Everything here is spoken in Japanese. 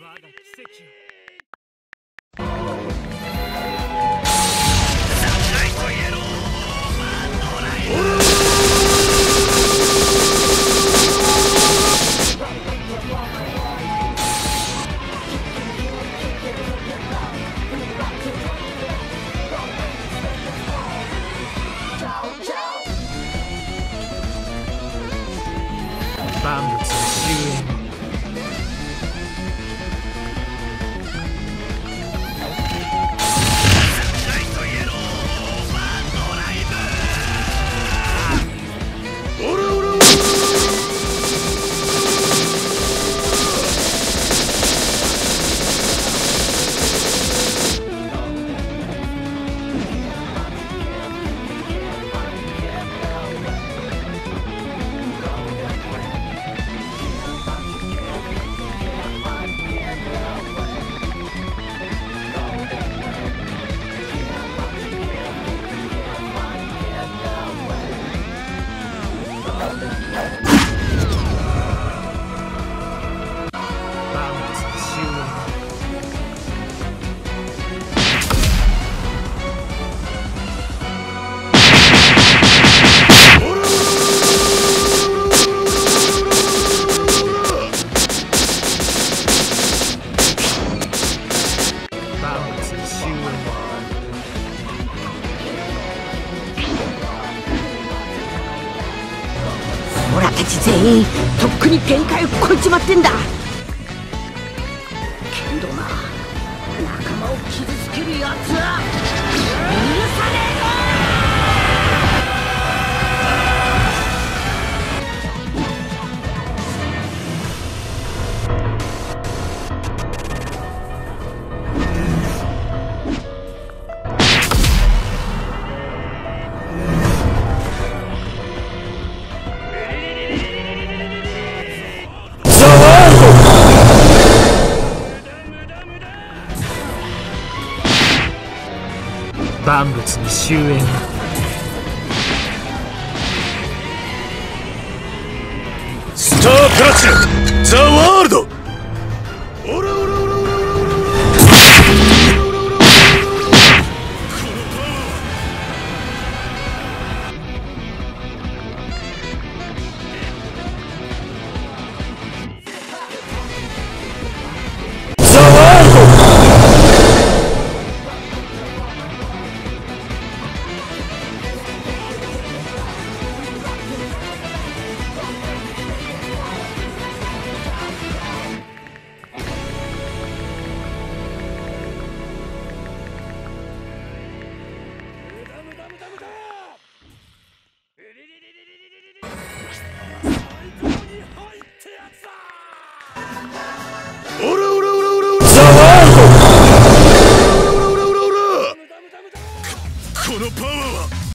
万物の終焉万物オラたち全員とっくに限界を超えちまってんだけどな仲間を傷つけるやつは許さねえぞ万物に終焉。スタープラチナザ・ワ